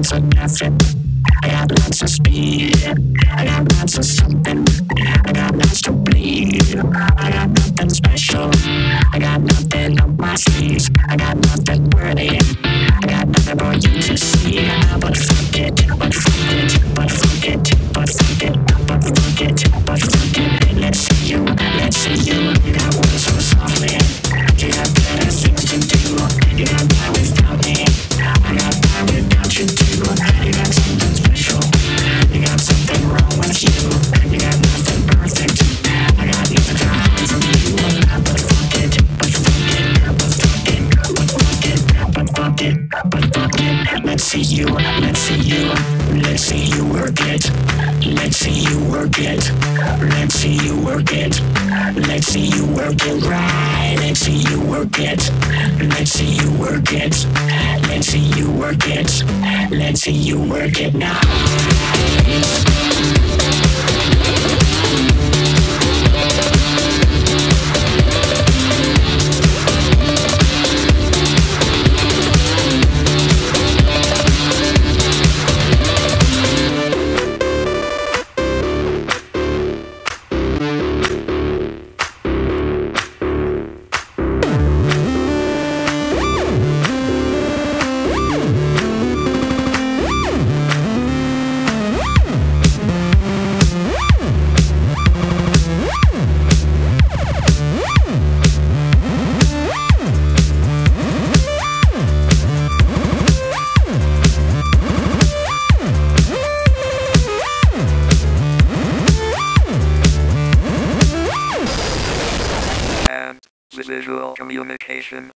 nothing. I got of speed. I got of something. To bleed. I got nothing special. I got nothing on my sleeves. I got nothing worthy. I got nothing for you to see. But fuck it, but fuck it, but fuck it, but fuck it, but fuck it. Let's see you, let's see you, let's see you work it. Let's see you work it. Let's see you work it. Let's see you work it right. Let's see you work it. Let's see you work it. Let's see you work it. Let's see you work it now. Visual communication.